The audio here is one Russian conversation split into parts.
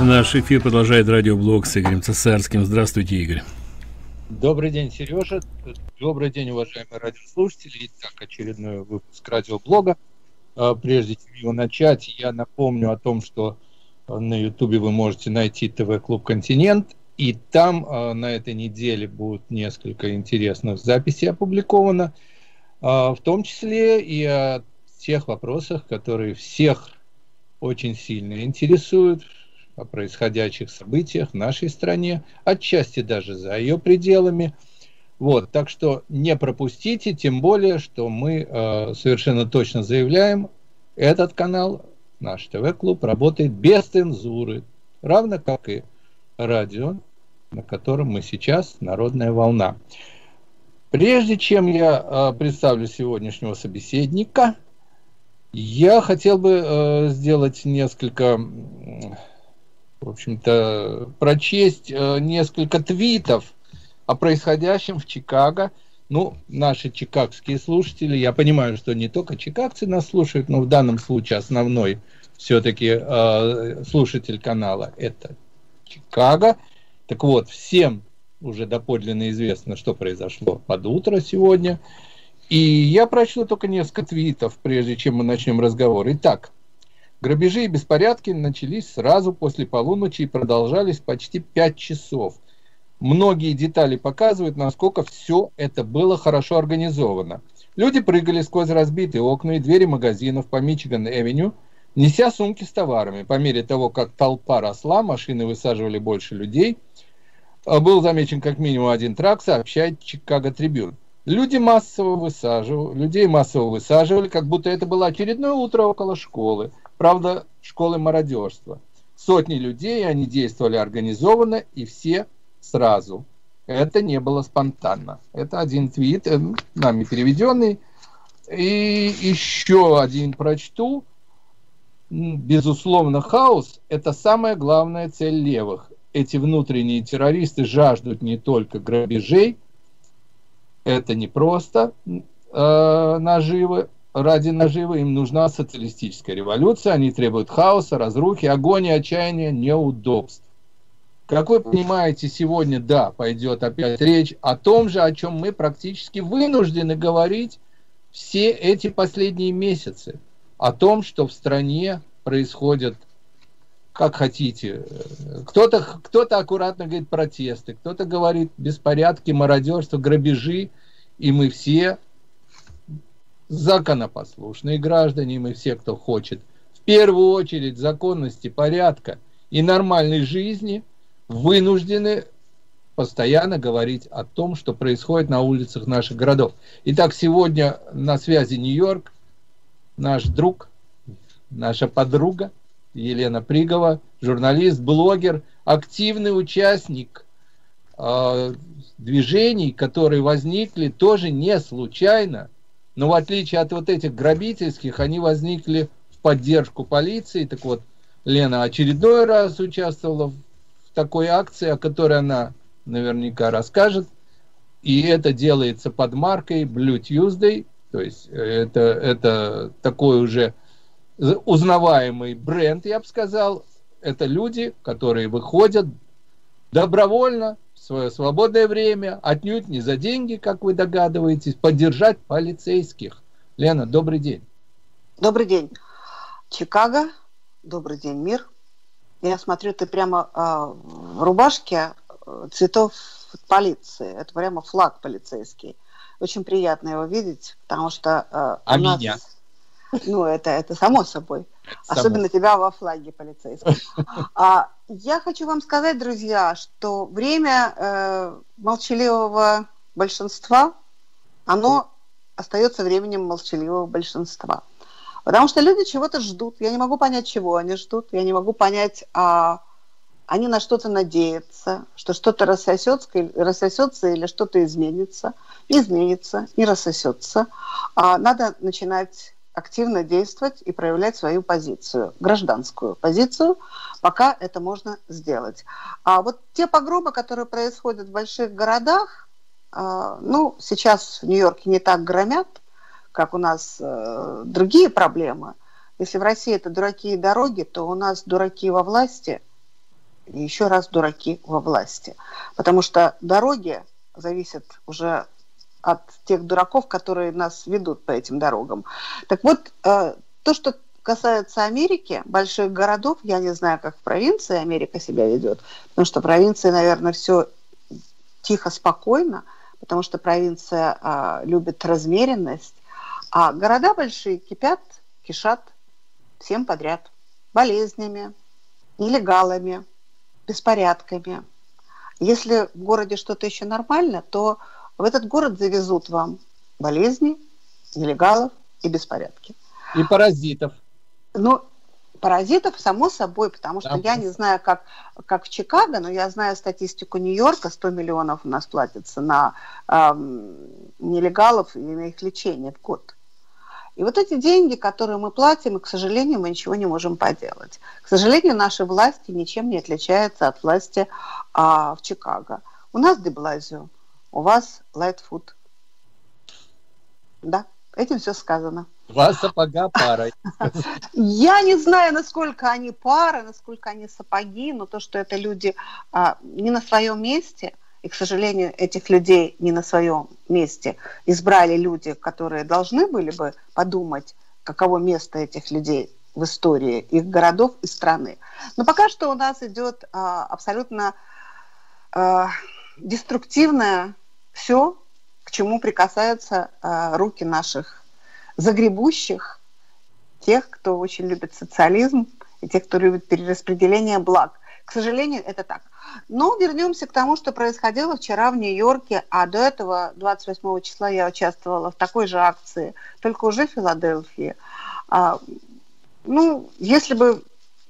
Наш эфир продолжает радиоблог с Игорем Цесарским. Здравствуйте, Игорь. Добрый день, Сережа. Добрый день, уважаемые радиослушатели. Итак, очередной выпуск радиоблога. А, прежде чем его начать, я напомню о том, что на Ютубе вы можете найти ТВ-клуб «Континент», и там а, на этой неделе будут несколько интересных записей опубликовано, а, в том числе и о тех вопросах, которые всех очень сильно интересуют, о происходящих событиях в нашей стране, отчасти даже за ее пределами. Вот, так что не пропустите, тем более, что мы э, совершенно точно заявляем, этот канал, наш ТВ-клуб, работает без цензуры, равно как и радио, на котором мы сейчас, «Народная волна». Прежде чем я э, представлю сегодняшнего собеседника, я хотел бы э, сделать несколько в общем-то, прочесть э, несколько твитов о происходящем в Чикаго. Ну, наши чикагские слушатели, я понимаю, что не только чикагцы нас слушают, но в данном случае основной все-таки э, слушатель канала это Чикаго. Так вот, всем уже доподлинно известно, что произошло под утро сегодня. И я прочту только несколько твитов, прежде чем мы начнем разговор. Итак, Грабежи и беспорядки начались сразу после полуночи и продолжались почти пять часов. Многие детали показывают, насколько все это было хорошо организовано. Люди прыгали сквозь разбитые окна и двери магазинов по Мичиган-Эвеню, неся сумки с товарами. По мере того, как толпа росла, машины высаживали больше людей. Был замечен как минимум один трак, сообщает Чикаго Трибюн. Люди массово высаживали, людей массово высаживали, как будто это было очередное утро около школы. Правда, школы мародерства. Сотни людей, они действовали организованно и все сразу. Это не было спонтанно. Это один твит, э, нами переведенный. И еще один прочту. Безусловно, хаос – это самая главная цель левых. Эти внутренние террористы жаждут не только грабежей, это не просто э, наживы, ради наживы им нужна социалистическая революция, они требуют хаоса, разрухи, агонии, отчаяния, неудобств. Как вы понимаете, сегодня, да, пойдет опять речь о том же, о чем мы практически вынуждены говорить все эти последние месяцы. О том, что в стране происходят, как хотите, кто-то кто аккуратно говорит протесты, кто-то говорит беспорядки, мародерство, грабежи, и мы все законопослушные граждане, мы все, кто хочет, в первую очередь законности, порядка и нормальной жизни, вынуждены постоянно говорить о том, что происходит на улицах наших городов. Итак, сегодня на связи Нью-Йорк наш друг, наша подруга Елена Пригова, журналист, блогер, активный участник э, движений, которые возникли тоже не случайно но в отличие от вот этих грабительских, они возникли в поддержку полиции. Так вот, Лена очередной раз участвовала в такой акции, о которой она наверняка расскажет. И это делается под маркой Blue Tuesday. То есть это, это такой уже узнаваемый бренд, я бы сказал. Это люди, которые выходят добровольно свое свободное время, отнюдь не за деньги, как вы догадываетесь, поддержать полицейских. Лена, добрый день. Добрый день. Чикаго, добрый день, мир. Я смотрю, ты прямо э, в рубашке э, цветов полиции. Это прямо флаг полицейский. Очень приятно его видеть, потому что э, а нас... меня? Ну, это, это само собой. Само. Особенно тебя во флаге полицейском. А, я хочу вам сказать, друзья, что время э, молчаливого большинства, оно остается временем молчаливого большинства. Потому что люди чего-то ждут. Я не могу понять, чего они ждут. Я не могу понять, а они на что-то надеются, что что-то рассосется, рассосется или что-то изменится. Не изменится, не рассосется. А надо начинать активно действовать и проявлять свою позицию, гражданскую позицию, пока это можно сделать. А вот те погромы, которые происходят в больших городах, а, ну, сейчас в Нью-Йорке не так громят, как у нас э, другие проблемы. Если в России это дураки и дороги, то у нас дураки во власти и еще раз дураки во власти. Потому что дороги зависят уже от тех дураков, которые нас ведут по этим дорогам. Так вот, э, то, что касается Америки, больших городов, я не знаю, как в провинции Америка себя ведет, потому что провинции, наверное, все тихо, спокойно, потому что провинция а, любит размеренность, а города большие кипят, кишат всем подряд. Болезнями, нелегалами, беспорядками. Если в городе что-то еще нормально, то в этот город завезут вам болезни, нелегалов и беспорядки. И паразитов. Ну, паразитов, само собой, потому что да. я не знаю, как, как в Чикаго, но я знаю статистику Нью-Йорка, 100 миллионов у нас платится на эм, нелегалов и на их лечение в год. И вот эти деньги, которые мы платим, и, к сожалению, мы ничего не можем поделать. К сожалению, наши власти ничем не отличаются от власти а, в Чикаго. У нас Деблазио, у вас Лайтфуд. Да, этим все сказано. Два сапога парой. Я не знаю, насколько они пара, насколько они сапоги, но то, что это люди а, не на своем месте, и, к сожалению, этих людей не на своем месте избрали люди, которые должны были бы подумать, каково место этих людей в истории их городов и страны. Но пока что у нас идет а, абсолютно а, деструктивное все, к чему прикасаются а, руки наших загребущих, тех, кто очень любит социализм, и тех, кто любит перераспределение благ. К сожалению, это так. Но вернемся к тому, что происходило вчера в Нью-Йорке, а до этого, 28 числа, я участвовала в такой же акции, только уже в Филадельфии. А, ну, если бы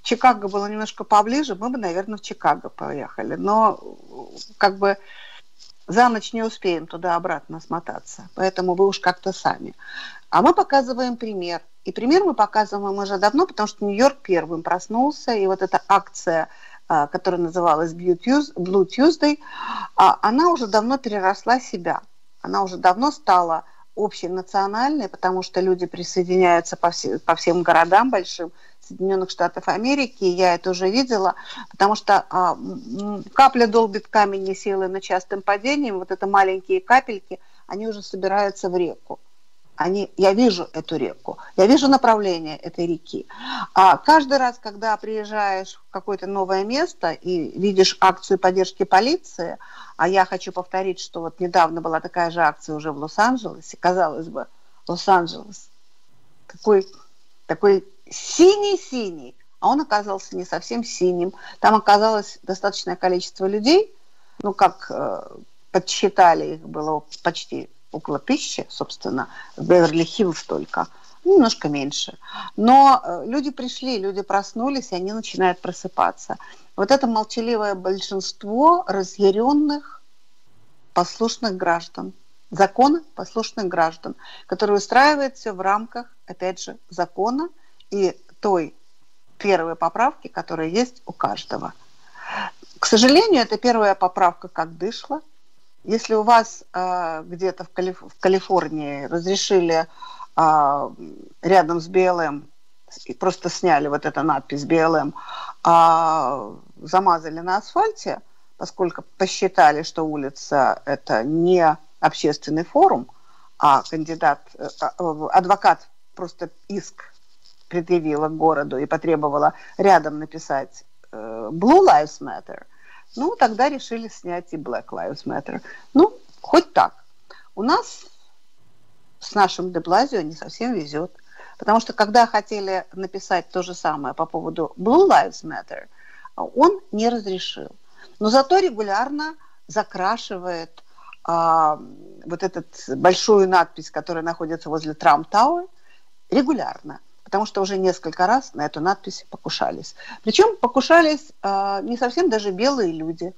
Чикаго было немножко поближе, мы бы, наверное, в Чикаго поехали. Но как бы за ночь не успеем туда-обратно смотаться. Поэтому вы уж как-то сами. А мы показываем пример. И пример мы показываем уже давно, потому что Нью-Йорк первым проснулся, и вот эта акция, а, которая называлась Blue Tuesday, а, она уже давно переросла себя. Она уже давно стала общенациональной, потому что люди присоединяются по, все, по всем городам большим Соединенных Штатов Америки. Я это уже видела, потому что а, капля долбит камень не силы на частым падением. Вот это маленькие капельки, они уже собираются в реку они, я вижу эту реку, я вижу направление этой реки. А каждый раз, когда приезжаешь в какое-то новое место и видишь акцию поддержки полиции, а я хочу повторить, что вот недавно была такая же акция уже в Лос-Анджелесе, казалось бы, Лос-Анджелес, такой, такой синий-синий, а он оказался не совсем синим. Там оказалось достаточное количество людей, ну, как э, подсчитали, их было почти около тысячи, собственно, в Беверли-Хиллз только, немножко меньше. Но э, люди пришли, люди проснулись, и они начинают просыпаться. Вот это молчаливое большинство разъяренных, послушных граждан, закона послушных граждан, которые устраивают все в рамках, опять же, закона и той первой поправки, которая есть у каждого. К сожалению, это первая поправка как дышла, если у вас э, где-то в, Калиф в Калифорнии разрешили э, рядом с БЛМ, просто сняли вот эту надпись БЛМ, э, замазали на асфальте, поскольку посчитали, что улица – это не общественный форум, а кандидат, э, адвокат просто иск предъявила городу и потребовала рядом написать э, Blue Lives Matter – ну, тогда решили снять и Black Lives Matter. Ну, хоть так. У нас с нашим Деблазио не совсем везет. Потому что когда хотели написать то же самое по поводу Blue Lives Matter, он не разрешил. Но зато регулярно закрашивает а, вот эту большую надпись, которая находится возле Трамп Тауэр, регулярно потому что уже несколько раз на эту надпись покушались. Причем покушались э, не совсем даже белые люди,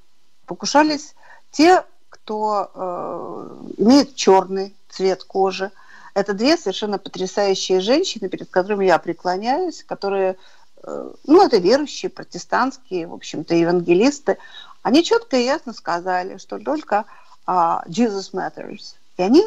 покушались те, кто э, имеет черный цвет кожи. Это две совершенно потрясающие женщины, перед которыми я преклоняюсь, которые, э, ну, это верующие, протестантские, в общем-то, евангелисты. Они четко и ясно сказали, что только э, Jesus matters. И они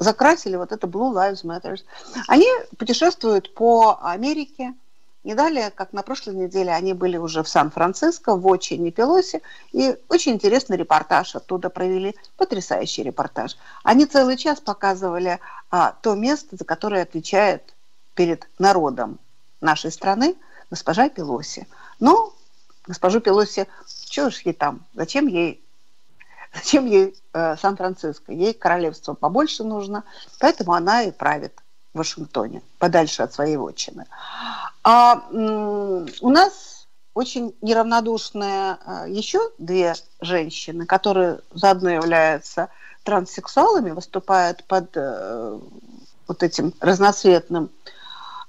закрасили вот это Blue Lives Matter. Они путешествуют по Америке, не далее, как на прошлой неделе, они были уже в Сан-Франциско, в Очине Пелоси, и очень интересный репортаж оттуда провели, потрясающий репортаж. Они целый час показывали а, то место, за которое отвечает перед народом нашей страны госпожа Пелоси. Но госпожу Пелоси, что ж ей там, зачем ей Зачем ей э, Сан-Франциско? Ей королевство побольше нужно, поэтому она и правит в Вашингтоне, подальше от своей вотчины. А у нас очень неравнодушные а, еще две женщины, которые заодно являются транссексуалами, выступают под э, вот этим разноцветным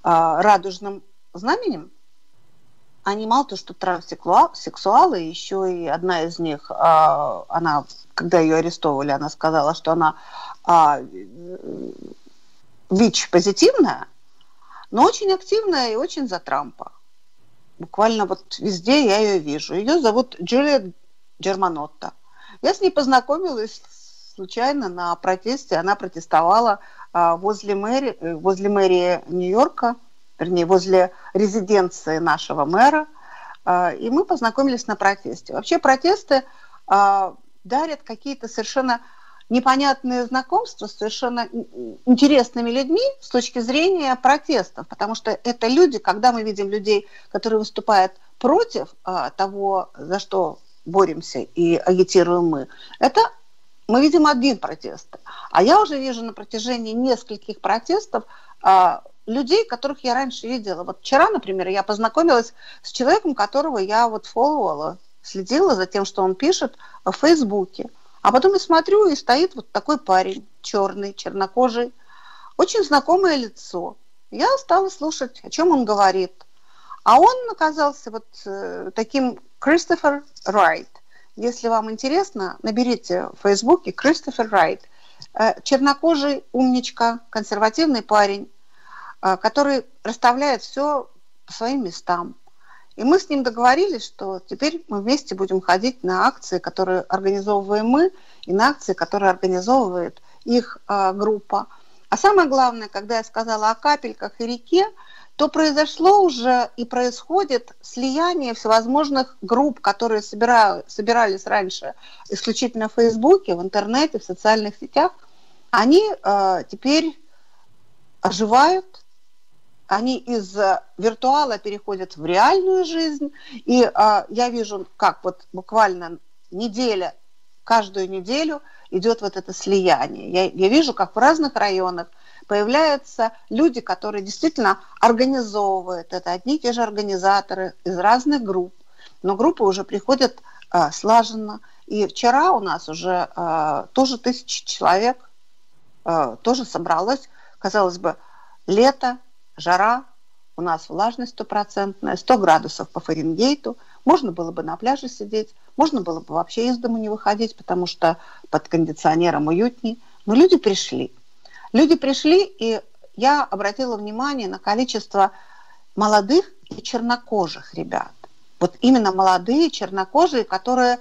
а, радужным знаменем. Они мало то, что транссексуалы, еще и одна из них, а, она, когда ее арестовывали, она сказала, что она ВИЧ-позитивная, но очень активная и очень за Трампа. Буквально вот везде я ее вижу. Ее зовут Джулия Джерманотта. Я с ней познакомилась случайно на протесте. Она протестовала а, возле, мэри, э, возле мэрии Нью-Йорка, вернее, возле резиденции нашего мэра. А, и мы познакомились на протесте. Вообще протесты а, дарят какие-то совершенно непонятные знакомства с совершенно интересными людьми с точки зрения протестов, потому что это люди, когда мы видим людей, которые выступают против а, того, за что боремся и агитируем мы, это мы видим один протест. А я уже вижу на протяжении нескольких протестов людей, которых я раньше видела. Вот вчера, например, я познакомилась с человеком, которого я вот фолловала, следила за тем, что он пишет в Фейсбуке. А потом я смотрю, и стоит вот такой парень, черный, чернокожий, очень знакомое лицо. Я стала слушать, о чем он говорит. А он оказался вот э, таким Кристофер Райт. Если вам интересно, наберите в Фейсбуке Кристофер Райт. Э, чернокожий умничка, консервативный парень, который расставляет все по своим местам. И мы с ним договорились, что теперь мы вместе будем ходить на акции, которые организовываем мы, и на акции, которые организовывает их э, группа. А самое главное, когда я сказала о капельках и реке, то произошло уже и происходит слияние всевозможных групп, которые собирали, собирались раньше исключительно в Фейсбуке, в интернете, в социальных сетях. Они э, теперь оживают, они из э, виртуала переходят в реальную жизнь. И а, я вижу, как вот буквально неделя, каждую неделю идет вот это слияние. Я, я вижу, как в разных районах появляются люди, которые действительно организовывают это. Одни и те же организаторы из разных групп. Но группы уже приходят а, слаженно. И вчера у нас уже а, тоже тысячи человек а, тоже собралось. Казалось бы, лето, жара, у нас влажность стопроцентная, 100 градусов по Фаренгейту, можно было бы на пляже сидеть, можно было бы вообще из дома не выходить, потому что под кондиционером уютнее. Но люди пришли. Люди пришли, и я обратила внимание на количество молодых и чернокожих ребят. Вот именно молодые, чернокожие, которые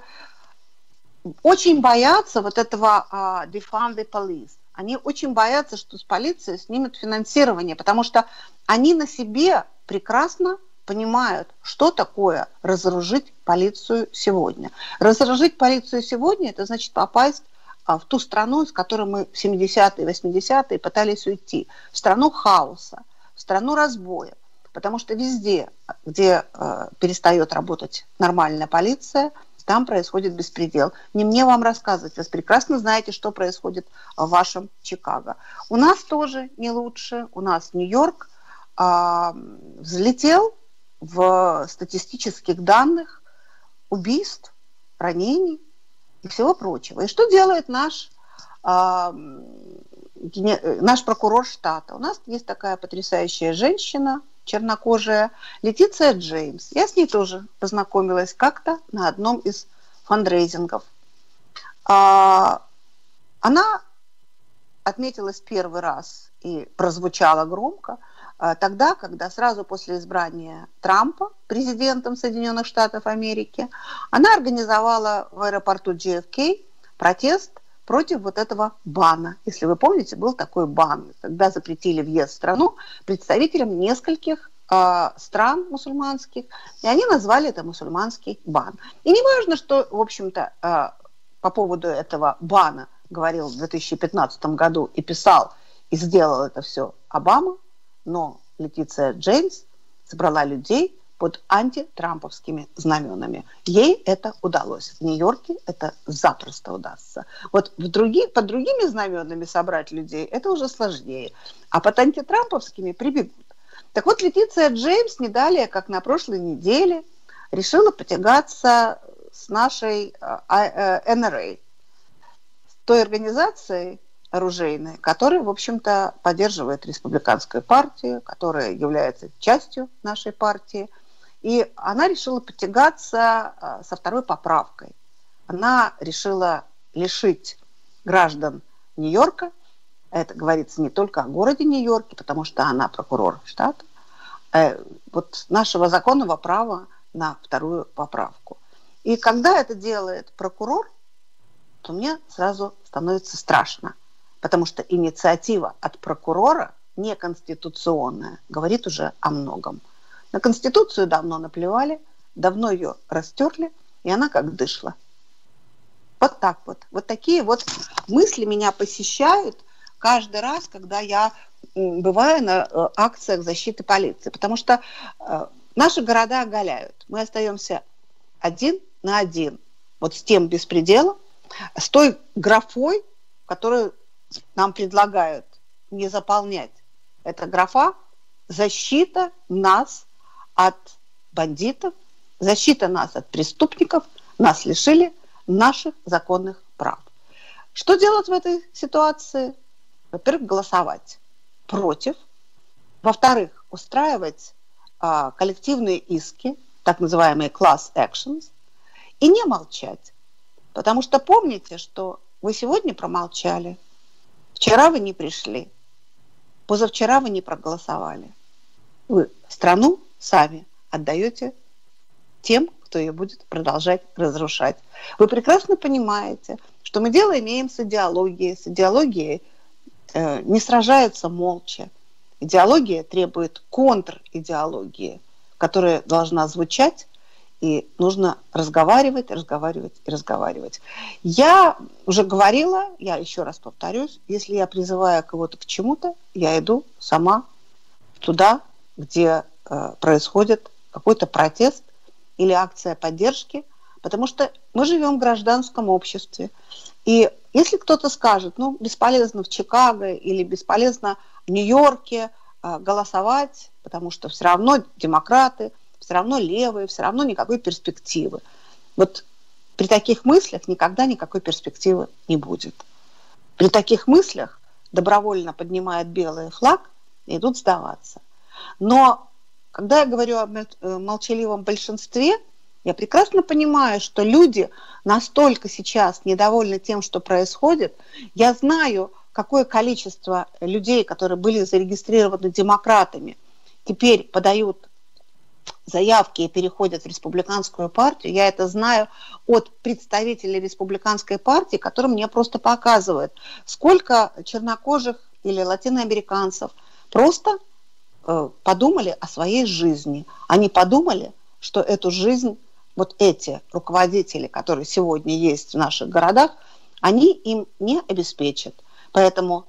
очень боятся вот этого uh, defund the police. Они очень боятся, что с полиции снимут финансирование, потому что они на себе прекрасно понимают, что такое разоружить полицию сегодня. Разоружить полицию сегодня – это значит попасть а, в ту страну, из которой мы в 70-е, 80-е пытались уйти, в страну хаоса, в страну разбоя. Потому что везде, где э, перестает работать нормальная полиция – там происходит беспредел. Не мне вам рассказывать, вы прекрасно знаете, что происходит в вашем Чикаго. У нас тоже не лучше. У нас Нью-Йорк а, взлетел в статистических данных убийств, ранений и всего прочего. И что делает наш, а, наш прокурор штата? У нас есть такая потрясающая женщина, чернокожая, Летиция Джеймс. Я с ней тоже познакомилась как-то на одном из фандрейзингов. А, она отметилась первый раз и прозвучала громко а, тогда, когда сразу после избрания Трампа президентом Соединенных Штатов Америки она организовала в аэропорту JFK протест против вот этого бана. Если вы помните, был такой бан, когда запретили въезд в страну представителям нескольких э, стран мусульманских, и они назвали это мусульманский бан. И не важно, что, в общем-то, э, по поводу этого бана говорил в 2015 году и писал, и сделал это все Обама, но Летиция Джеймс собрала людей, под антитрамповскими знаменами. Ей это удалось. В Нью-Йорке это запросто удастся. Вот в други, под другими знаменами собрать людей это уже сложнее. А под антитрамповскими прибегут. Так вот, Летиция Джеймс не далее, как на прошлой неделе, решила потягаться с нашей НРА, э, той организацией оружейной, которая, в общем-то, поддерживает республиканскую партию, которая является частью нашей партии – и она решила потягаться а, со второй поправкой. Она решила лишить граждан Нью-Йорка, это говорится не только о городе Нью-Йорке, потому что она прокурор штата, э, вот нашего законного права на вторую поправку. И когда это делает прокурор, то мне сразу становится страшно, потому что инициатива от прокурора неконституционная говорит уже о многом. На Конституцию давно наплевали, давно ее растерли, и она как дышла. Вот так вот. Вот такие вот мысли меня посещают каждый раз, когда я бываю на э, акциях защиты полиции. Потому что э, наши города оголяют. Мы остаемся один на один. Вот с тем беспределом, с той графой, которую нам предлагают не заполнять. Это графа защита нас от бандитов, защита нас от преступников, нас лишили наших законных прав. Что делать в этой ситуации? Во-первых, голосовать против. Во-вторых, устраивать а, коллективные иски, так называемые class actions, и не молчать. Потому что помните, что вы сегодня промолчали, вчера вы не пришли, позавчера вы не проголосовали. Вы страну сами отдаете тем, кто ее будет продолжать разрушать. Вы прекрасно понимаете, что мы дело имеем с идеологией. С идеологией э, не сражаются молча. Идеология требует контр-идеологии, которая должна звучать, и нужно разговаривать, разговаривать и разговаривать. Я уже говорила, я еще раз повторюсь, если я призываю кого-то к чему-то, я иду сама туда, где происходит какой-то протест или акция поддержки, потому что мы живем в гражданском обществе. И если кто-то скажет, ну, бесполезно в Чикаго или бесполезно в Нью-Йорке э, голосовать, потому что все равно демократы, все равно левые, все равно никакой перспективы. Вот при таких мыслях никогда никакой перспективы не будет. При таких мыслях добровольно поднимают белый флаг и идут сдаваться. Но когда я говорю о э, молчаливом большинстве, я прекрасно понимаю, что люди настолько сейчас недовольны тем, что происходит. Я знаю, какое количество людей, которые были зарегистрированы демократами, теперь подают заявки и переходят в республиканскую партию. Я это знаю от представителей республиканской партии, которые мне просто показывают, сколько чернокожих или латиноамериканцев просто подумали о своей жизни. Они подумали, что эту жизнь, вот эти руководители, которые сегодня есть в наших городах, они им не обеспечат. Поэтому,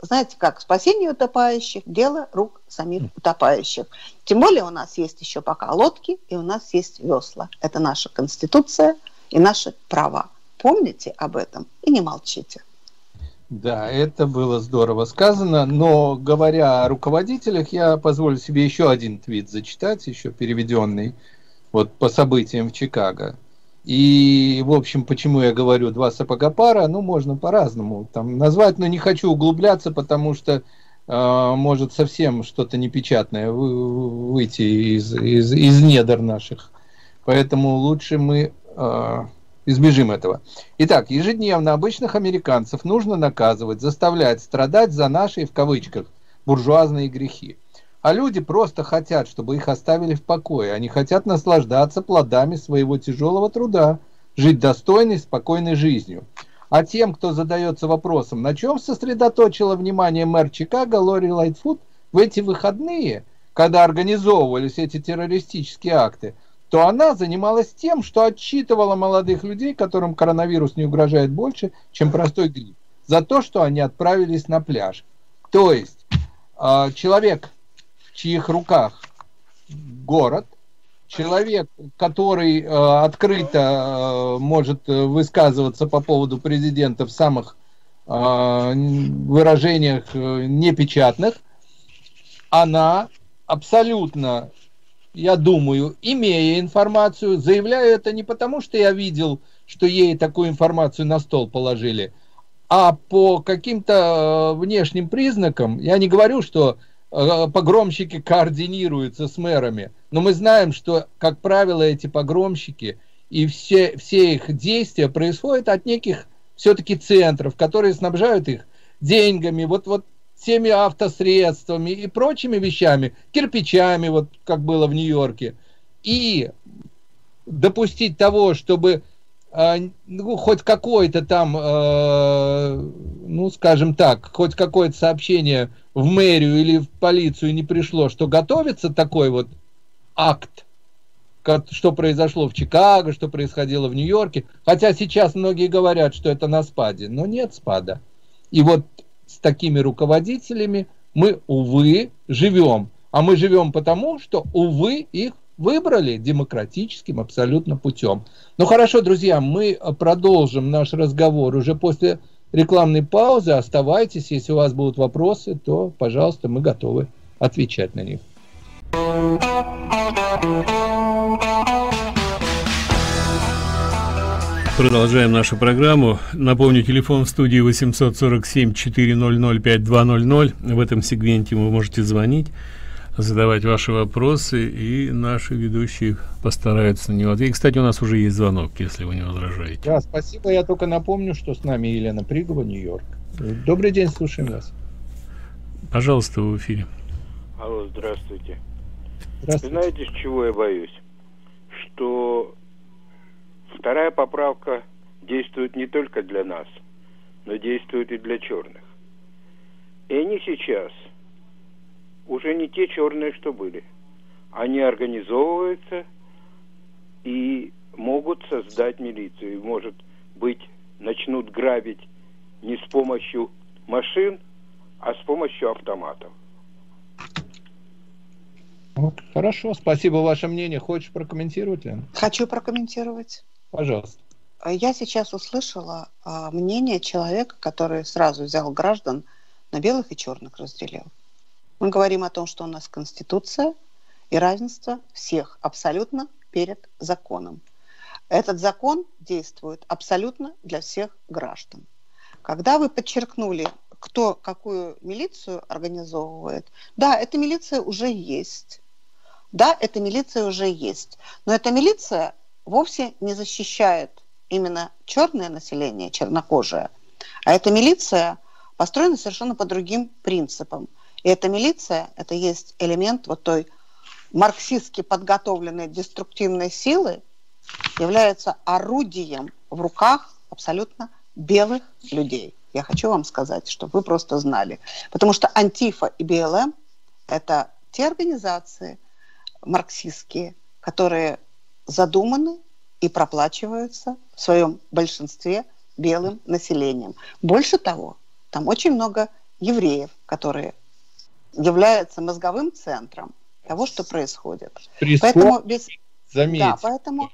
знаете как, спасение утопающих – дело рук самих утопающих. Тем более у нас есть еще пока лодки, и у нас есть весла. Это наша Конституция и наши права. Помните об этом и не молчите. Да, это было здорово сказано, но говоря о руководителях, я позволю себе еще один твит зачитать, еще переведенный вот по событиям в Чикаго. И, в общем, почему я говорю два сапога пара, ну, можно по-разному там назвать, но не хочу углубляться, потому что э, может совсем что-то непечатное вы, выйти из, из, из недр наших. Поэтому лучше мы э, избежим этого. Итак, ежедневно обычных американцев нужно наказывать, заставлять страдать за наши, в кавычках, буржуазные грехи. А люди просто хотят, чтобы их оставили в покое. Они хотят наслаждаться плодами своего тяжелого труда, жить достойной, спокойной жизнью. а тем, кто задается вопросом, на чем сосредоточила внимание мэр Чикаго Лори Лайтфуд в эти выходные, когда организовывались эти террористические акты, то она занималась тем, что отчитывала молодых людей, которым коронавирус не угрожает больше, чем простой грипп, за то, что они отправились на пляж. То есть а, человек, в чьих руках город, человек, который э, открыто э, может высказываться по поводу президента в самых э, выражениях э, непечатных, она абсолютно, я думаю, имея информацию, заявляю это не потому, что я видел, что ей такую информацию на стол положили, а по каким-то э, внешним признакам, я не говорю, что Э, погромщики координируются с мэрами. Но мы знаем, что, как правило, эти погромщики и все, все их действия происходят от неких все-таки центров, которые снабжают их деньгами, вот, вот теми автосредствами и прочими вещами, кирпичами, вот как было в Нью-Йорке. И допустить того, чтобы а, ну, хоть какое-то там, э, ну, скажем так, хоть какое-то сообщение в мэрию или в полицию не пришло, что готовится такой вот акт, что произошло в Чикаго, что происходило в Нью-Йорке. Хотя сейчас многие говорят, что это на спаде, но нет спада. И вот с такими руководителями мы, увы, живем. А мы живем потому, что, увы, их выбрали демократическим абсолютно путем. Ну хорошо, друзья, мы продолжим наш разговор уже после рекламной паузы. Оставайтесь, если у вас будут вопросы, то, пожалуйста, мы готовы отвечать на них. Продолжаем нашу программу. Напомню, телефон в студии 847-400-5200. В этом сегменте вы можете звонить задавать ваши вопросы, и наши ведущие постараются на него ответить. Кстати, у нас уже есть звонок, если вы не возражаете. Да, спасибо. Я только напомню, что с нами Елена Пригова, Нью-Йорк. Добрый день, слушаем вас. Пожалуйста, в эфире. Алло, здравствуйте. Здравствуйте. Знаете, с чего я боюсь? Что вторая поправка действует не только для нас, но действует и для черных. И они сейчас – уже не те черные, что были. Они организовываются и могут создать милицию. Может быть, начнут грабить не с помощью машин, а с помощью автоматов. Вот, хорошо, спасибо ваше мнение. Хочешь прокомментировать, Лена? Хочу прокомментировать. Пожалуйста. Я сейчас услышала а, мнение человека, который сразу взял граждан на белых и черных разделил. Мы говорим о том, что у нас Конституция и равенство всех абсолютно перед законом. Этот закон действует абсолютно для всех граждан. Когда вы подчеркнули, кто какую милицию организовывает, да, эта милиция уже есть. Да, эта милиция уже есть. Но эта милиция вовсе не защищает именно черное население, чернокожее. А эта милиция построена совершенно по другим принципам – и эта милиция, это есть элемент вот той марксистски подготовленной деструктивной силы, является орудием в руках абсолютно белых людей. Я хочу вам сказать, чтобы вы просто знали. Потому что Антифа и БЛМ – это те организации марксистские, которые задуманы и проплачиваются в своем большинстве белым населением. Больше того, там очень много евреев, которые является мозговым центром того, что происходит. Прискор... Поэтому без... Заметь. Да, поэтому,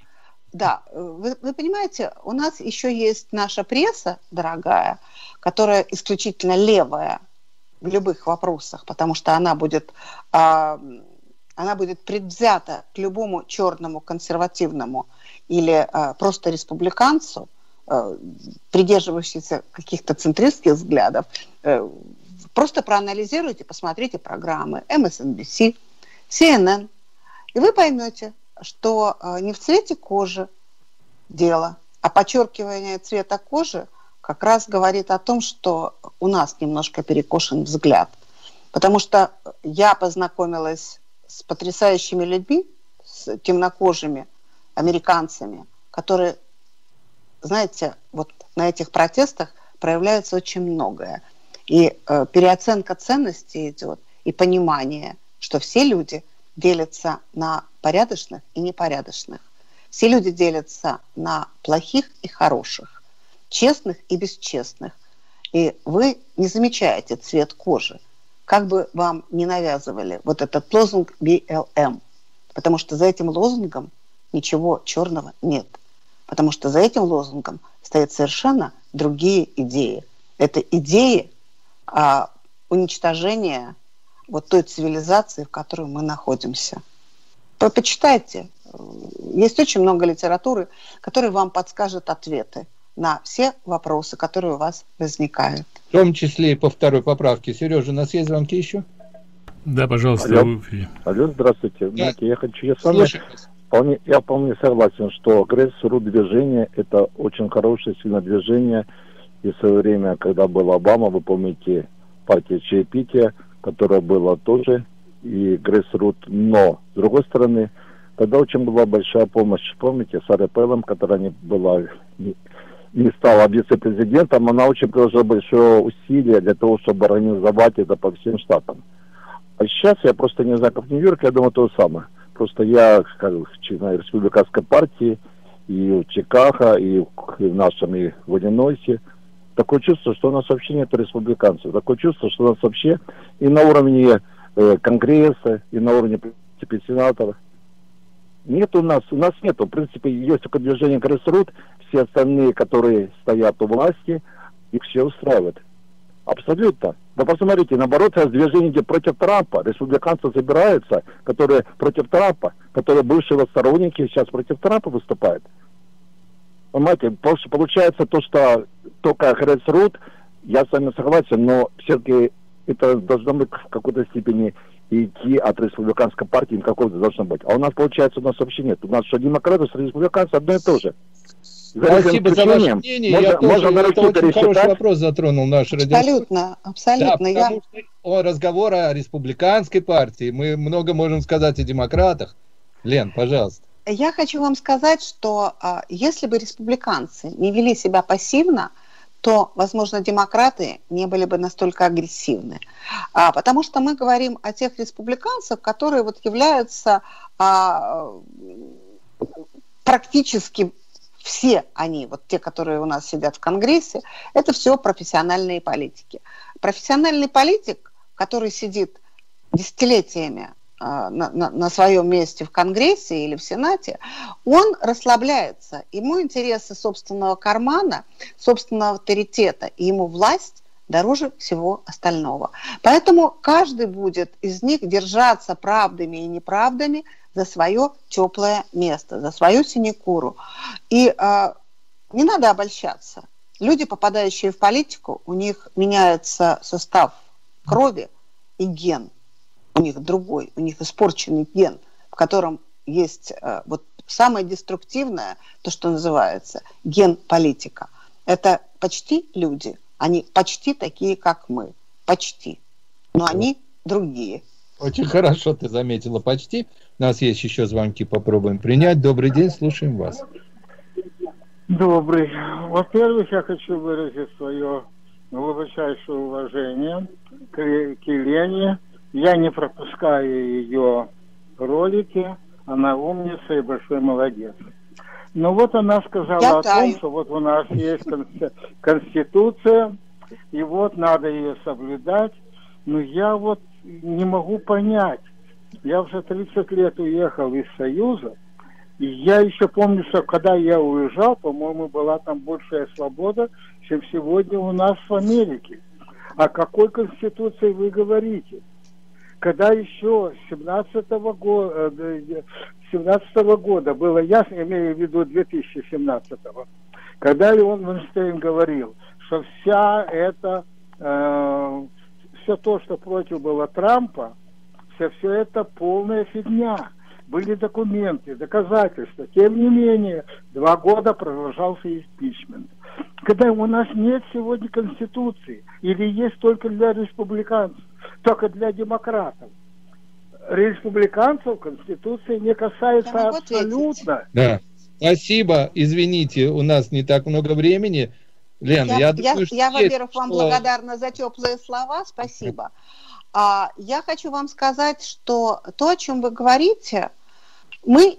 да, вы, вы понимаете, у нас еще есть наша пресса, дорогая, которая исключительно левая в любых вопросах, потому что она будет, а, она будет предвзята к любому черному консервативному или а, просто республиканцу, а, придерживающийся каких-то центристских взглядов, э, Просто проанализируйте, посмотрите программы MSNBC, CNN, и вы поймете, что э, не в цвете кожи дело, а подчеркивание цвета кожи как раз говорит о том, что у нас немножко перекошен взгляд. Потому что я познакомилась с потрясающими людьми, с темнокожими американцами, которые, знаете, вот на этих протестах проявляется очень многое. И э, переоценка ценностей идет, и понимание, что все люди делятся на порядочных и непорядочных. Все люди делятся на плохих и хороших, честных и бесчестных. И вы не замечаете цвет кожи, как бы вам не навязывали вот этот лозунг BLM, потому что за этим лозунгом ничего черного нет, потому что за этим лозунгом стоят совершенно другие идеи. Это идеи а, уничтожения вот той цивилизации, в которой мы находимся. Почитайте. Есть очень много литературы, которая вам подскажет ответы на все вопросы, которые у вас возникают. В том числе и по второй поправке. Сережа, у нас есть звонки еще? Да, пожалуйста. Алло, Алло здравствуйте. Да. Знаете, я хочу, я с вами вполне, я вполне согласен, что Грейс-Ру движение это очень хорошее, сильное движение. И в свое время, когда был Обама, вы помните, партия чаепития, которая была тоже и Грейс-Рут. Но, с другой стороны, тогда очень была большая помощь. Помните, Сара Пеллом, которая не была не стала вице-президентом, она очень приложила большое усилие для того, чтобы организовать это по всем штатам. А сейчас я просто не знаю, как в Нью-Йорке, я думаю, то же самое. Просто я, как член республиканской партии, и в Чикаго, и в нашем, и в Иллинойсе, такое чувство, что у нас вообще нет республиканцев. Такое чувство, что у нас вообще и на уровне э, Конгресса, и на уровне сенаторов нет у нас, у нас нет, в принципе, есть только движение Грейсрут, все остальные, которые стоят у власти, их все устраивает. Абсолютно. Вы посмотрите, наоборот, сейчас движение где против Трампа. Республиканцы забираются, которые против Трампа, которые бывшие сторонники сейчас против Трампа выступают. Понимаете, получается то, что только Грейсрут, я с вами согласен, но все-таки это должно быть в какой-то степени идти от республиканской партии какого-то должно быть. А у нас, получается, у нас вообще нет. У нас что демократы, что республиканцы одно и то же. За Спасибо за ваше мнение. Можно, я можно тоже, это очень хороший вопрос затронул наш Абсолютно, абсолютно. Да, я... что о разговор о республиканской партии. Мы много можем сказать о демократах. Лен, пожалуйста. Я хочу вам сказать, что а, если бы республиканцы не вели себя пассивно, то, возможно, демократы не были бы настолько агрессивны. А, потому что мы говорим о тех республиканцах, которые вот являются а, практически все они, вот те, которые у нас сидят в Конгрессе, это все профессиональные политики. Профессиональный политик, который сидит десятилетиями на, на, на своем месте в Конгрессе или в Сенате, он расслабляется. Ему интересы собственного кармана, собственного авторитета и ему власть дороже всего остального. Поэтому каждый будет из них держаться правдами и неправдами за свое теплое место, за свою синекуру. И э, не надо обольщаться. Люди, попадающие в политику, у них меняется состав крови и ген – у них другой, у них испорченный ген, в котором есть э, вот самое деструктивное, то, что называется ген политика. Это почти люди, они почти такие, как мы, почти, но они другие. Очень хорошо ты заметила, почти. У нас есть еще звонки, попробуем принять. Добрый день, слушаем вас. Добрый. Во-первых, я хочу выразить свое глубочайшее уважение к, к Елене я не пропускаю ее ролики. Она умница и большой молодец. Но вот она сказала Я о том, что вот у нас есть конституция, и вот надо ее соблюдать. Но я вот не могу понять. Я уже 30 лет уехал из Союза, и я еще помню, что когда я уезжал, по-моему, была там большая свобода, чем сегодня у нас в Америке. О какой конституции вы говорите? Когда еще 17 -го года, 17 -го года было ясно, имею в виду 2017 -го, когда Леон Винштейн говорил, что вся эта, э, все то, что против было Трампа, все, все это полная фигня. Были документы, доказательства. Тем не менее, два года продолжался импичмент. Когда у нас нет сегодня Конституции, или есть только для республиканцев, только для демократов. Республиканцев Конституции не касается да, абсолютно. Да. Спасибо. Извините, у нас не так много времени. Лена, я, я, думаю, я, я во-первых, что... вам благодарна за теплые слова, спасибо. А, я хочу вам сказать, что то, о чем вы говорите, мы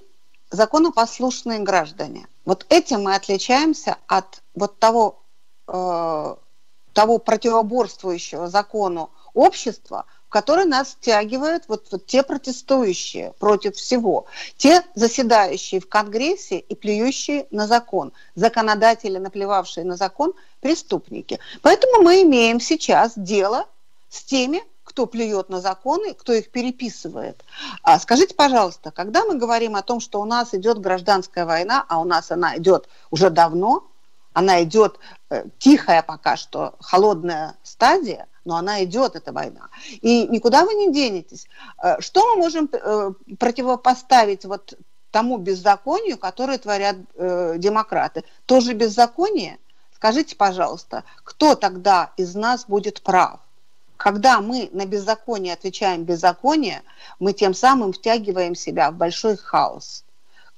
законопослушные граждане. Вот этим мы отличаемся от вот того, э, того противоборствующего закону общества, в которое нас втягивают вот, вот те протестующие против всего, те заседающие в Конгрессе и плюющие на закон, законодатели, наплевавшие на закон, преступники. Поэтому мы имеем сейчас дело с теми, кто плюет на законы, кто их переписывает. А скажите, пожалуйста, когда мы говорим о том, что у нас идет гражданская война, а у нас она идет уже давно, она идет э, тихая пока что, холодная стадия, но она идет, эта война. И никуда вы не денетесь. Э, что мы можем э, противопоставить вот тому беззаконию, которое творят э, демократы? Тоже беззаконие? Скажите, пожалуйста, кто тогда из нас будет прав? Когда мы на беззаконие отвечаем беззаконие, мы тем самым втягиваем себя в большой хаос.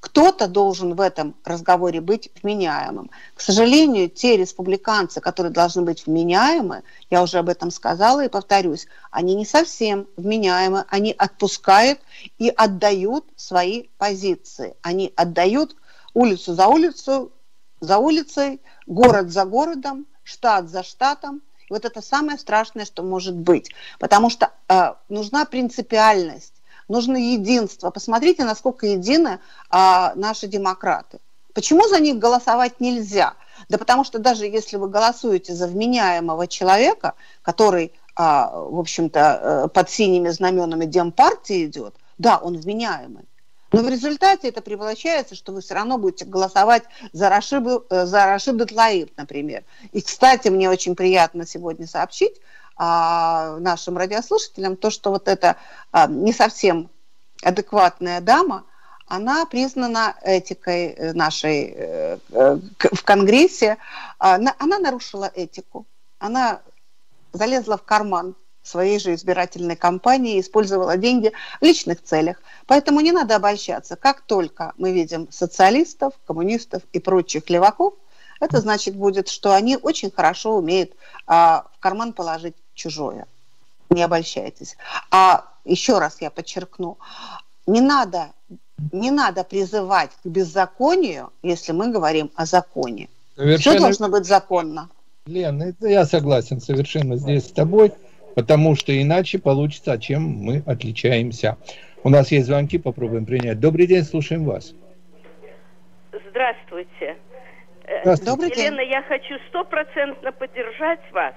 Кто-то должен в этом разговоре быть вменяемым. К сожалению, те республиканцы, которые должны быть вменяемы, я уже об этом сказала и повторюсь, они не совсем вменяемы, они отпускают и отдают свои позиции. Они отдают улицу за улицу, за улицей, город за городом, штат за штатом, вот это самое страшное, что может быть. Потому что э, нужна принципиальность, нужно единство. Посмотрите, насколько едины э, наши демократы. Почему за них голосовать нельзя? Да потому что даже если вы голосуете за вменяемого человека, который, а, в общем-то, э, под синими знаменами Демпартии идет, да, он вменяемый. Но в результате это превращается, что вы все равно будете голосовать за Рашиду, э, за Рашиду Тлаиб, например. И, кстати, мне очень приятно сегодня сообщить а, нашим радиослушателям то, что вот эта а, не совсем адекватная дама, она признана этикой э, нашей э, в Конгрессе. Она нарушила этику. Она залезла в карман своей же избирательной кампании, использовала деньги в личных целях. Поэтому не надо обольщаться. Как только мы видим социалистов, коммунистов и прочих леваков, это значит будет, что они очень хорошо умеют а, в карман положить чужое. Не обольщайтесь. А еще раз я подчеркну, не надо, не надо призывать к беззаконию, если мы говорим о законе. Совершенно... Все должно быть законно. Лена, я согласен совершенно здесь с тобой потому что иначе получится, чем мы отличаемся. У нас есть звонки, попробуем принять. Добрый день, слушаем вас. Здравствуйте. Здравствуйте. Добрый Елена, день. я хочу стопроцентно поддержать вас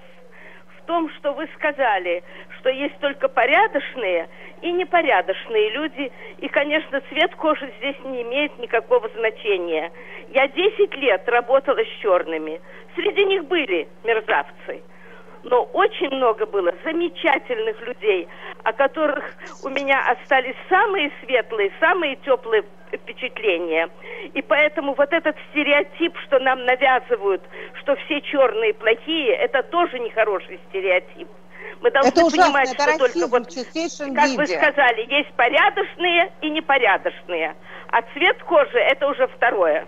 в том, что вы сказали, что есть только порядочные и непорядочные люди, и, конечно, цвет кожи здесь не имеет никакого значения. Я 10 лет работала с черными. Среди них были мерзавцы – но очень много было замечательных людей, о которых у меня остались самые светлые, самые теплые впечатления. И поэтому вот этот стереотип, что нам навязывают, что все черные плохие, это тоже нехороший стереотип. Мы должны это ужасно, понимать, это что только вот, как виде. вы сказали, есть порядочные и непорядочные. А цвет кожи это уже второе.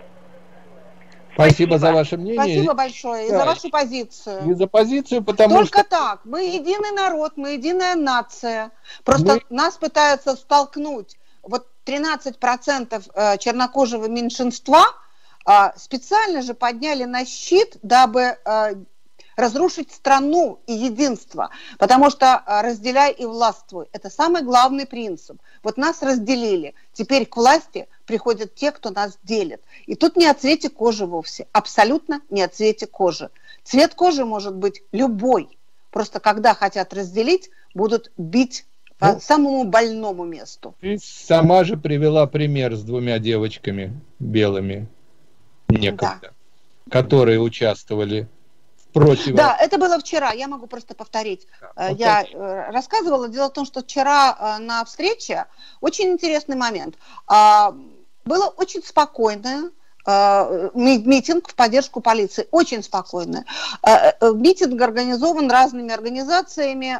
Спасибо, за ваше мнение. Спасибо большое да. и за вашу позицию. И за позицию, потому Только что... так. Мы единый народ, мы единая нация. Просто мы... нас пытаются столкнуть. Вот 13% э, чернокожего меньшинства э, специально же подняли на щит, дабы э, разрушить страну и единство, потому что разделяй и властвуй. Это самый главный принцип. Вот нас разделили. Теперь к власти приходят те, кто нас делит. И тут не о цвете кожи вовсе, абсолютно не о цвете кожи. Цвет кожи может быть любой. Просто когда хотят разделить, будут бить по ну, самому больному месту. Ты сама же привела пример с двумя девочками белыми некогда, да. которые участвовали против. Да, это было вчера, я могу просто повторить. Да, вот я это. рассказывала, дело в том, что вчера э, на встрече очень интересный момент. Было очень спокойное, э, митинг в поддержку полиции, очень спокойно. Э, э, митинг организован разными организациями,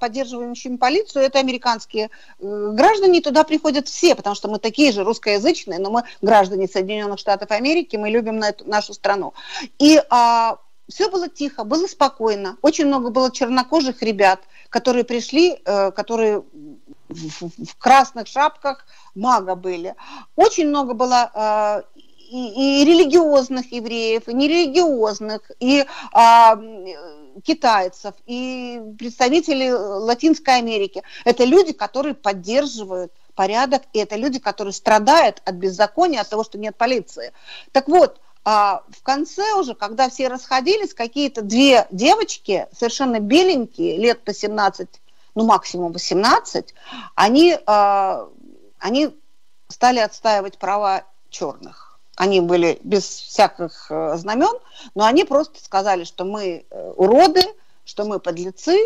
поддерживающими полицию. Это американские граждане, туда приходят все, потому что мы такие же русскоязычные, но мы граждане Соединенных Штатов Америки, мы любим нашу страну. И а, все было тихо, было спокойно. Очень много было чернокожих ребят, которые пришли, которые в, красных шапках мага были. Очень много было э, и, и религиозных евреев, и нерелигиозных, и а, китайцев, и представителей Латинской Америки. Это люди, которые поддерживают порядок, и это люди, которые страдают от беззакония, от того, что нет полиции. Так вот, а в конце уже, когда все расходились, какие-то две девочки, совершенно беленькие, лет по 17, ну максимум 18, они, а, они стали отстаивать права черных. Они были без всяких э, знамен, но они просто сказали, что мы э, уроды, что мы подлецы,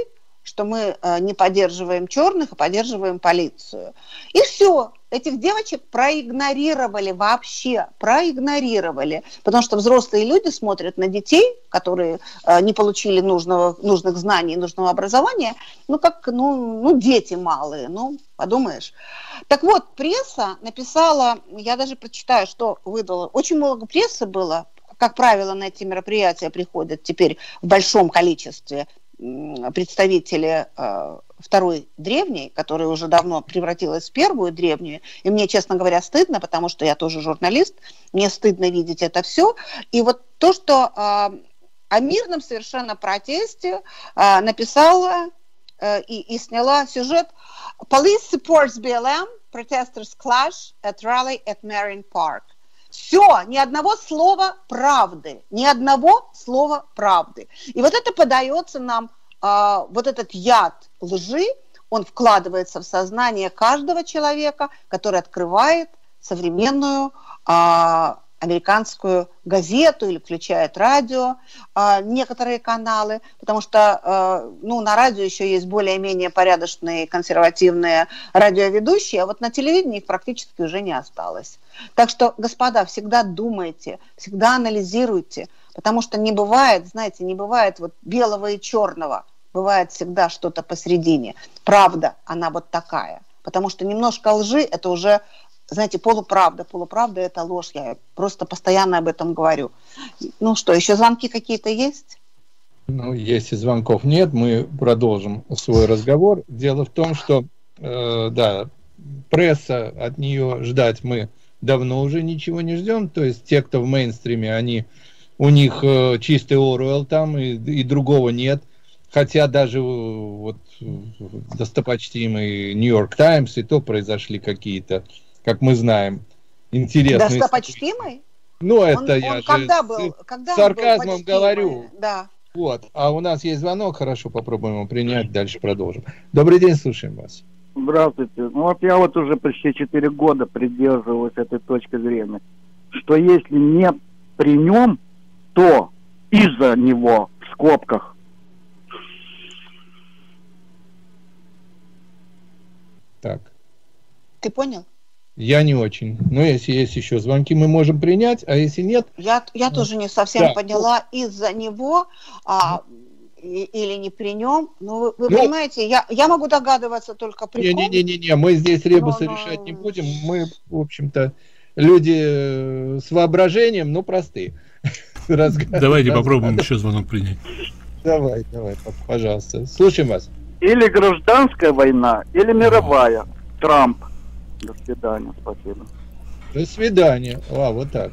что мы э, не поддерживаем черных, а поддерживаем полицию. И все. Этих девочек проигнорировали вообще, проигнорировали, потому что взрослые люди смотрят на детей, которые э, не получили нужного, нужных знаний, нужного образования, ну как, ну, ну дети малые, ну подумаешь. Так вот, пресса написала, я даже прочитаю, что выдала, очень много прессы было, как правило, на эти мероприятия приходят теперь в большом количестве представители э, второй древней, которая уже давно превратилась в первую древнюю. И мне, честно говоря, стыдно, потому что я тоже журналист, мне стыдно видеть это все. И вот то, что э, о мирном совершенно протесте э, написала и, и сняла сюжет «Police supports BLM, protesters clash at rally at Marion Park». Все, ни одного слова правды, ни одного слова правды. И вот это подается нам, э, вот этот яд лжи, он вкладывается в сознание каждого человека, который открывает современную э, американскую газету или включает радио, э, некоторые каналы, потому что э, ну, на радио еще есть более-менее порядочные консервативные радиоведущие, а вот на телевидении их практически уже не осталось. Так что, господа, всегда думайте, всегда анализируйте, потому что не бывает, знаете, не бывает вот белого и черного, бывает всегда что-то посередине. Правда, она вот такая, потому что немножко лжи – это уже знаете, полуправда. Полуправда – это ложь. Я просто постоянно об этом говорю. Ну что, еще звонки какие-то есть? Ну, если звонков нет, мы продолжим свой разговор. Дело в том, что, э, да, пресса, от нее ждать мы давно уже ничего не ждем. То есть те, кто в мейнстриме, они, у них э, чистый Оруэлл там, и, и другого нет. Хотя даже э, вот достопочтимый Нью-Йорк Таймс и то произошли какие-то как мы знаем, интересные... Достопочтимый? Ну, это он, я он же когда был, когда сарказмом был говорю. Да. Вот. А у нас есть звонок, хорошо, попробуем его принять, дальше продолжим. Добрый день, слушаем вас. Здравствуйте. Ну вот я вот уже почти 4 года придерживаюсь этой точки зрения, что если не при нем, то из-за него в скобках. Так. Ты понял? Я не очень. Но если есть еще звонки, мы можем принять, а если нет... Я, я ну, тоже не совсем да. поняла из-за него а, или не при нем. Ну, вы, вы ну, понимаете, я, я могу догадываться только при Не-не-не, мы здесь ребусы но, решать но... не будем. Мы, в общем-то, люди с воображением, но простые. Давайте попробуем еще звонок принять. Давай, давай, пожалуйста. Слушаем вас. Или гражданская война, или мировая. Трамп. До свидания, спасибо. До свидания. А, вот так.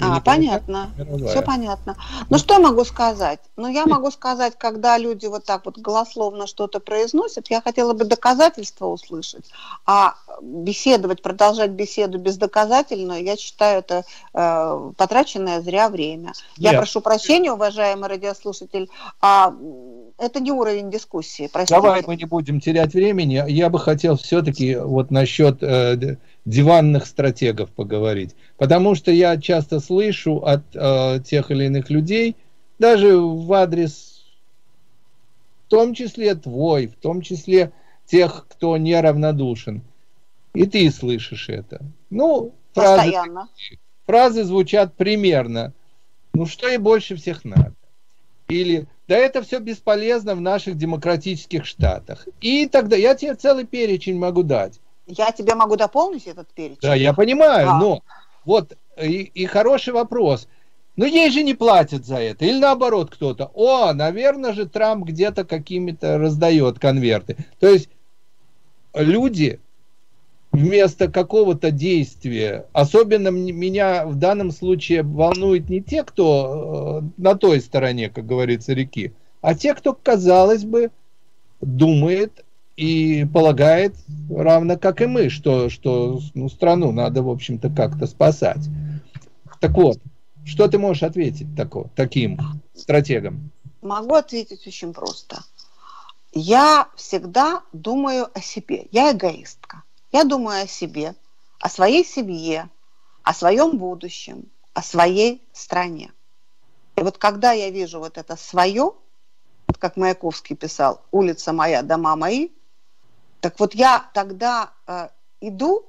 А, понятно. Все понятно. Ну, что я могу сказать? Ну, я могу сказать, когда люди вот так вот голословно что-то произносят, я хотела бы доказательства услышать. А беседовать, продолжать беседу бездоказательную, я считаю, это э, потраченное зря время. Я Нет. прошу прощения, уважаемый радиослушатель, а это не уровень дискуссии. Простите. Давай мы не будем терять времени. Я бы хотел все-таки вот насчет э, диванных стратегов поговорить. Потому что я часто слышу от э, тех или иных людей, даже в адрес, в том числе твой, в том числе тех, кто неравнодушен. И ты слышишь это. Ну, фразы, фразы звучат примерно. Ну, что и больше всех надо. Или да это все бесполезно в наших демократических штатах. И тогда я тебе целый перечень могу дать. Я тебе могу дополнить этот перечень? Да, я понимаю, а. но вот и, и хороший вопрос. Но ей же не платят за это. Или наоборот кто-то. О, наверное же Трамп где-то какими-то раздает конверты. То есть люди вместо какого-то действия, особенно меня в данном случае волнует не те, кто э, на той стороне, как говорится, реки, а те, кто, казалось бы, думает и полагает, равно как и мы, что, что ну, страну надо, в общем-то, как-то спасать. Так вот, что ты можешь ответить тако, таким стратегам? Могу ответить очень просто. Я всегда думаю о себе. Я эгоистка. Я думаю о себе, о своей семье, о своем будущем, о своей стране. И вот когда я вижу вот это свое, вот как Маяковский писал, улица моя, дома мои, так вот я тогда э, иду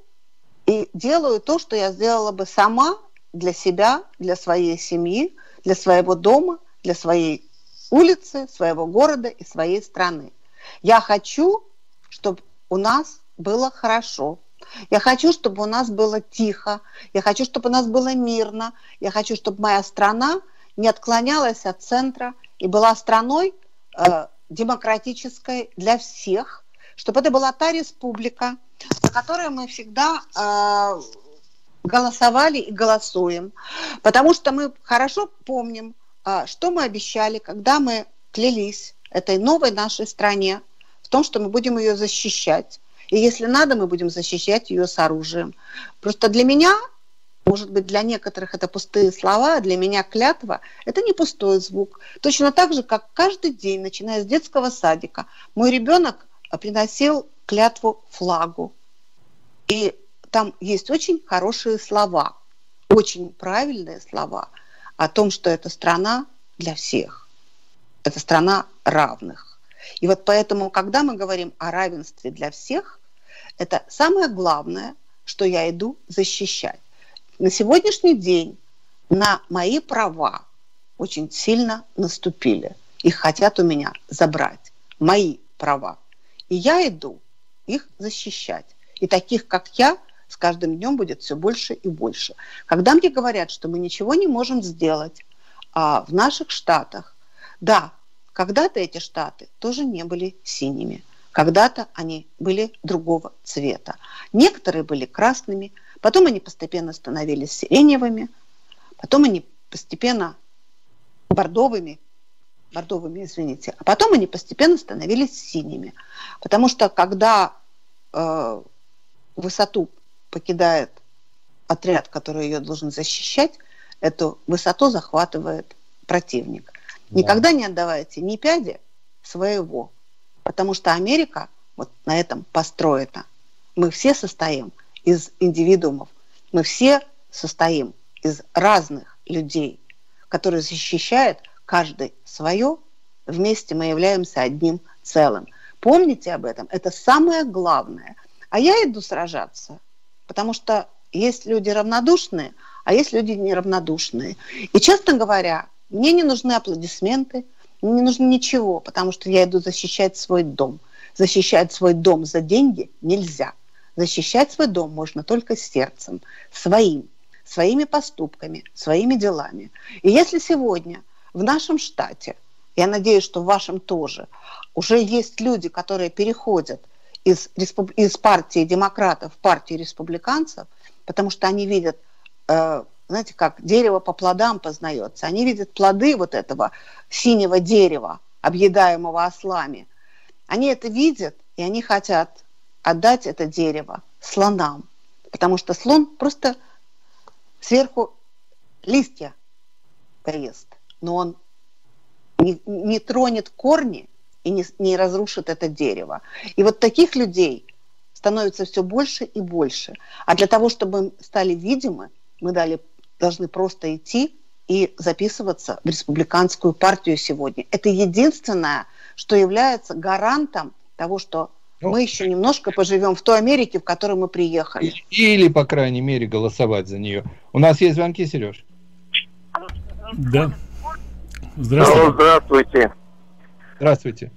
и делаю то, что я сделала бы сама для себя, для своей семьи, для своего дома, для своей улицы, своего города и своей страны. Я хочу, чтобы у нас было хорошо. Я хочу, чтобы у нас было тихо. Я хочу, чтобы у нас было мирно. Я хочу, чтобы моя страна не отклонялась от центра и была страной э, демократической для всех, чтобы это была та республика, за которую мы всегда э, голосовали и голосуем, потому что мы хорошо помним, а, что мы обещали, когда мы клялись этой новой нашей стране, в том, что мы будем ее защищать. И если надо, мы будем защищать ее с оружием. Просто для меня, может быть, для некоторых это пустые слова, а для меня клятва – это не пустой звук. Точно так же, как каждый день, начиная с детского садика, мой ребенок приносил клятву флагу. И там есть очень хорошие слова, очень правильные слова о том, что это страна для всех. Это страна равных. И вот поэтому, когда мы говорим о равенстве для всех, это самое главное, что я иду защищать. На сегодняшний день на мои права очень сильно наступили. Их хотят у меня забрать. Мои права. И я иду их защищать. И таких, как я, с каждым днем будет все больше и больше. Когда мне говорят, что мы ничего не можем сделать а в наших штатах, да, когда-то эти штаты тоже не были синими. Когда-то они были другого цвета. Некоторые были красными, потом они постепенно становились сиреневыми, потом они постепенно бордовыми, бордовыми, извините, а потом они постепенно становились синими. Потому что когда э, высоту покидает отряд, который ее должен защищать, эту высоту захватывает противник. Да. Никогда не отдавайте ни пяди своего, потому что Америка вот на этом построена. Мы все состоим из индивидуумов, мы все состоим из разных людей, которые защищают каждый свое, вместе мы являемся одним целым. Помните об этом, это самое главное. А я иду сражаться Потому что есть люди равнодушные, а есть люди неравнодушные. И, честно говоря, мне не нужны аплодисменты, мне не нужно ничего, потому что я иду защищать свой дом. Защищать свой дом за деньги нельзя. Защищать свой дом можно только сердцем, своим, своими поступками, своими делами. И если сегодня в нашем штате, я надеюсь, что в вашем тоже, уже есть люди, которые переходят – из, из партии демократов в партию республиканцев, потому что они видят, э, знаете, как дерево по плодам познается. Они видят плоды вот этого синего дерева, объедаемого ослами. Они это видят, и они хотят отдать это дерево слонам, потому что слон просто сверху листья поест, но он не, не тронет корни и не, не разрушит это дерево. И вот таких людей становится все больше и больше. А для того, чтобы мы стали видимы, мы дали, должны просто идти и записываться в республиканскую партию сегодня. Это единственное, что является гарантом того, что ну, мы еще немножко поживем в той Америке, в которую мы приехали. Или, по крайней мере, голосовать за нее. У нас есть звонки, Сереж? Да. Здравствуйте. здравствуйте. Здравствуйте.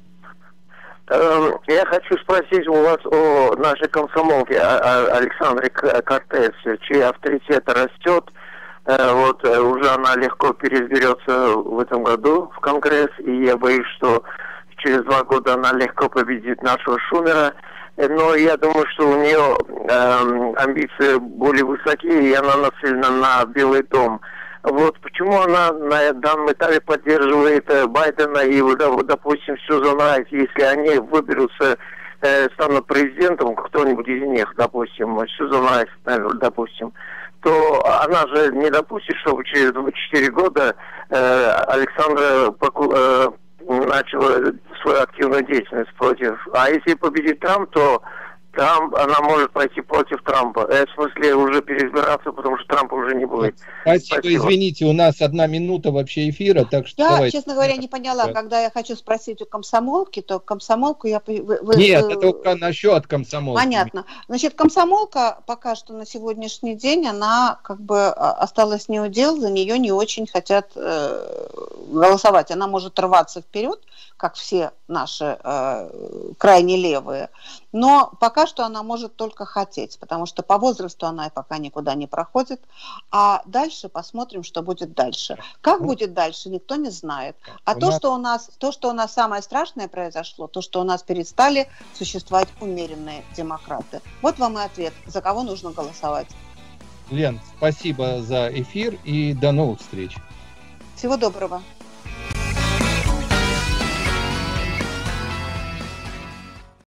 Эм, я хочу спросить у вас о нашей комсомолке Александре Кортес, чей авторитет растет вот э, уже она легко переизберется в этом году в Конгресс, и я боюсь, что через два года она легко победит нашего Шумера. Э, но я думаю, что у нее э, амбиции более высокие, и она нацелена на Белый дом. Вот почему она на данном этапе поддерживает э, Байдена и, допустим, Сьюзан Райс, если они выберутся, э, станут президентом, кто-нибудь из них, допустим, Сьюзан Райс, допустим, то она же не допустит, чтобы через 4 года э, Александра поку, э, начала свою активную деятельность против. А если победит Трамп, то там она может пойти против Трампа. Э, в смысле уже переизбираться, потому что Трампа уже не будет. Спасибо, Спасибо. извините, у нас одна минута вообще эфира, так что Я, давайте. честно говоря, не поняла, да. когда я хочу спросить у комсомолки, то комсомолку я... Вы, Нет, вы... это только насчет комсомолки. Понятно. Значит, комсомолка пока что на сегодняшний день, она как бы а, осталась неудел, за нее не очень хотят э, голосовать. Она может рваться вперед, как все наши э, крайне левые. Но пока что она может только хотеть, потому что по возрасту она пока никуда не проходит. А дальше посмотрим, что будет дальше. Как ну, будет дальше, никто не знает. А то, что у нас, то, что у нас самое страшное произошло, то, что у нас перестали существовать умеренные демократы. Вот вам и ответ, за кого нужно голосовать. Лен, спасибо за эфир и до новых встреч. Всего доброго.